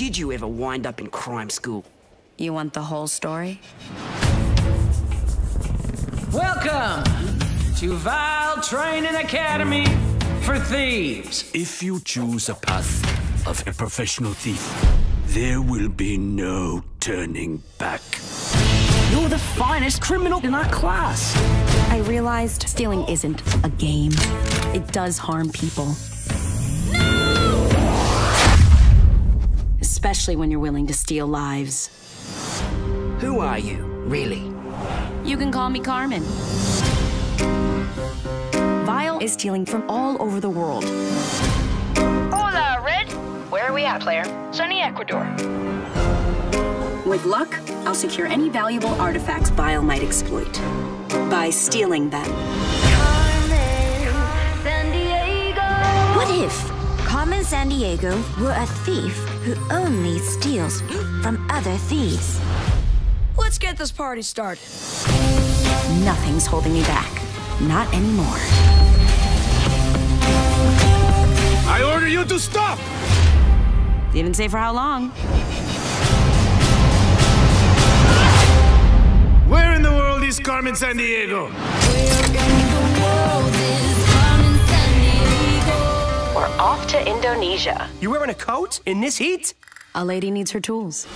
did you ever wind up in crime school? You want the whole story? Welcome to Vile Training Academy for Thieves. If you choose a path of a professional thief, there will be no turning back. You're the finest criminal in our class. I realized stealing isn't a game. It does harm people. Especially when you're willing to steal lives. Who are you, really? You can call me Carmen. Vile is stealing from all over the world. Hola, Red. Where are we at, player? Sunny Ecuador. With luck, I'll secure any valuable artifacts Vile might exploit by stealing them. What if Carmen Sandiego were a thief who only steals from other thieves? Let's get this party started. Nothing's holding me back. Not anymore. I order you to stop! Didn't say for how long. Where in the world is Carmen Sandiego? We're off Indonesia. You wearing a coat in this heat? A lady needs her tools.